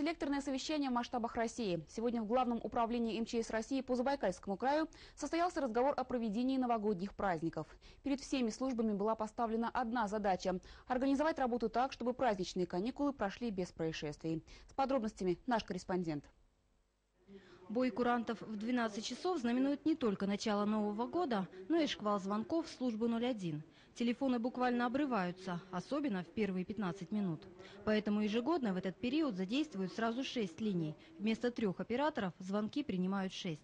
Селекторное совещание в масштабах России. Сегодня в Главном управлении МЧС России по Забайкальскому краю состоялся разговор о проведении новогодних праздников. Перед всеми службами была поставлена одна задача – организовать работу так, чтобы праздничные каникулы прошли без происшествий. С подробностями наш корреспондент. Бой курантов в 12 часов знаменует не только начало Нового года, но и шквал звонков в службу 01. Телефоны буквально обрываются, особенно в первые 15 минут. Поэтому ежегодно в этот период задействуют сразу 6 линий. Вместо трех операторов звонки принимают 6.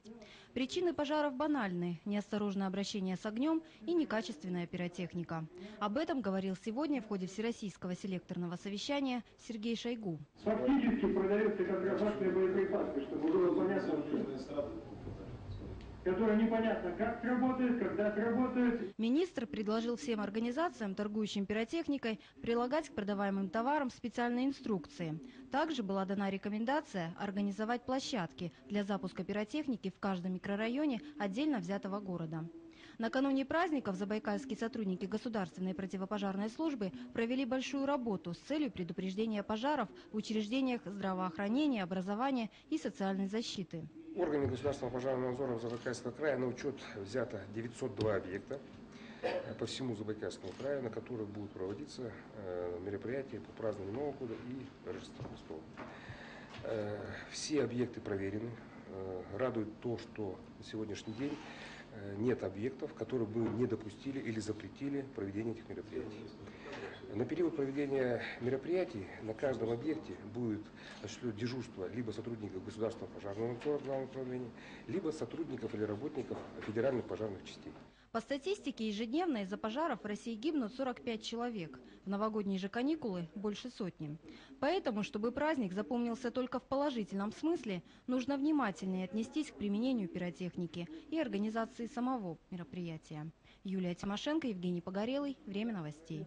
Причины пожаров банальны – неосторожное обращение с огнем и некачественная пиротехника. Об этом говорил сегодня в ходе Всероссийского селекторного совещания Сергей Шойгу. Фактически продаются боеприпасы, чтобы было понятно, которая непонятно как сработает, когда сработает. Министр предложил всем организациям, торгующим пиротехникой, прилагать к продаваемым товарам специальные инструкции. Также была дана рекомендация организовать площадки для запуска пиротехники в каждом микрорайоне отдельно взятого города. Накануне праздников забайкальские сотрудники государственной противопожарной службы провели большую работу с целью предупреждения пожаров в учреждениях здравоохранения, образования и социальной защиты. Органами государственного пожарного надзора Забайкальского края на учет взято 902 объекта по всему Забайкальскому краю, на которых будут проводиться э, мероприятия по празднованию Нового года и Рождества. Э, все объекты проверены. Э, радует то, что на сегодняшний день нет объектов, которые бы не допустили или запретили проведение этих мероприятий. На период проведения мероприятий на каждом объекте будет осуществлено дежурство либо сотрудников государственного пожарного управления, либо сотрудников или работников федеральных пожарных частей. По статистике, ежедневно из-за пожаров в России гибнут 45 человек. В новогодние же каникулы больше сотни. Поэтому, чтобы праздник запомнился только в положительном смысле, нужно внимательнее отнестись к применению пиротехники и организации самого мероприятия. Юлия Тимошенко, Евгений Погорелый. Время новостей.